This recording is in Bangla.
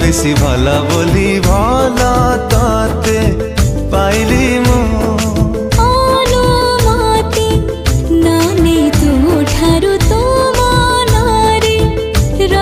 বেশি ভালা বলি ভালা তাতে পাইলি